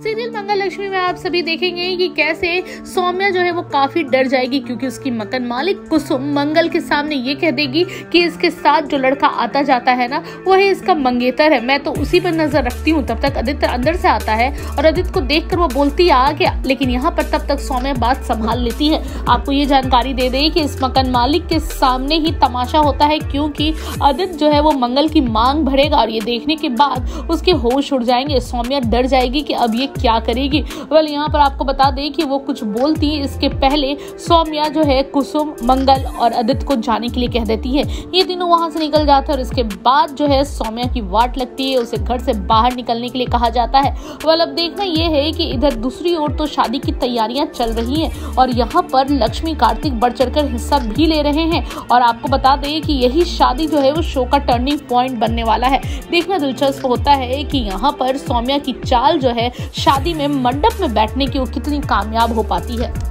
Serial मंगल लक्ष्मी में आप सभी देखेंगे कि कैसे सौम्या जो है वो काफ़ी डर जाएगी क्योंकि उसकी मकन मालिक कुसुम मंगल के सामने ये कह देगी कि इसके साथ जो लड़का आता जाता है ना वो है इसका मंगेतर है। मैं तो उसी पर नज़र रखती हूँ। तब तक आदित्य अंदर से आता है और आदित्य को देख वो बोलती है आगे लेकिन यहाँ पर तब तक सौम्या बात संभाल लेती है। आपको ये जानकारी दे दे कि इस मकान मालिक के सामने ही तमाशा होता है क्योंकि आदित्य जो है वो मंगल की मांग भरेगा और ये देखने के बाद उसके होश उड़ जाएँगे। सौम्या डर जाएगी कि अब ये क्या करेगी? वेल यहाँ पर आपको बता दें कि वो कुछ बोलती इसके पहले सौम्या जो है कुसुम, मंगल और आदित्य को जाने के लिए कह देती है। ये तीनों वहाँ से निकल जाते हैं और इसके बाद जो है सौम्या की वाट लगती है। उसे घर से बाहर निकलने के लिए कहा जाता है। वेल अब देखना ये है कि इधर दूसरी ओर तो शादी की तैयारियाँ चल रही हैं और यहाँ पर लक्ष्मी कार्तिक बढ़ चढ़कर हिस्सा भी ले रहे हैं। और आपको बता दें कि यही शादी जो है वो शो का टर्निंग पॉइंट बनने वाला है। देखना दिलचस्प होता है कि यहाँ पर सौम्या की चाल जो है शादी में मंडप में बैठने की वो कितनी कामयाब हो पाती है।